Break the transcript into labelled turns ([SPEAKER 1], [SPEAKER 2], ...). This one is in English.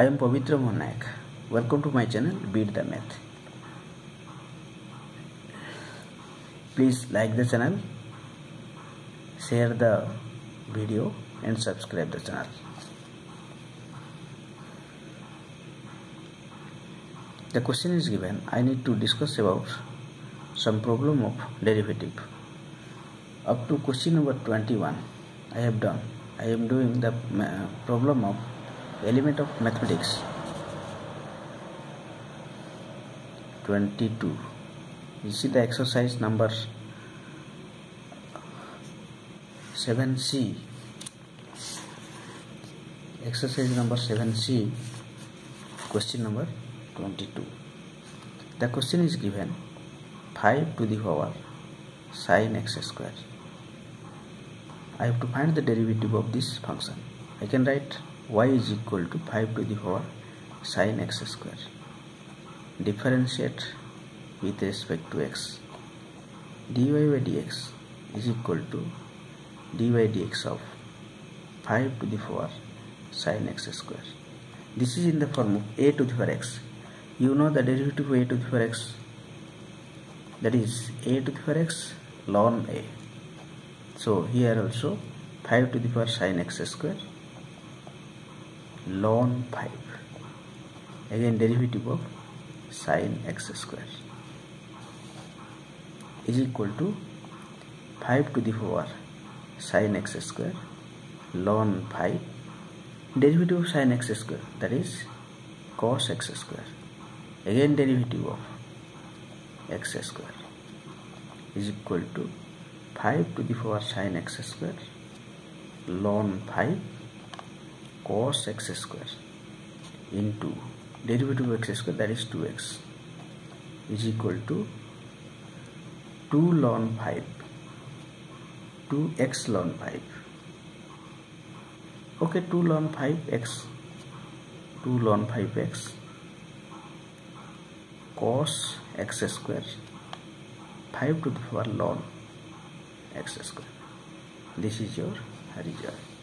[SPEAKER 1] I am Pavitra Monayak. Welcome to my channel Beat the Math. Please like the channel, share the video and subscribe the channel. The question is given. I need to discuss about some problem of derivative. Up to question number 21 I have done. I am doing the uh, problem of element of mathematics. 22 you see the exercise number 7c exercise number 7c question number 22 the question is given. 5 to the power sine x square. I have to find the derivative of this function. I can write y is equal to 5 to the power sine x square. Differentiate with respect to x. dy by dx is equal to dy dx of 5 to the power sine x square. This is in the form of a to the power x. You know the derivative of a to the power x? That is a to the power x ln a. So here also 5 to the power sine x square ln five again derivative of sine x square is equal to five to the power sine x square ln five derivative of sine x square that is cos x square again derivative of x square is equal to five to the power sine x square ln five cos x square into derivative of x square that is 2x is equal to 2 ln 5 2x ln 5 okay 2 ln 5x 2 ln 5x cos x square 5 to the power ln x square. This is your result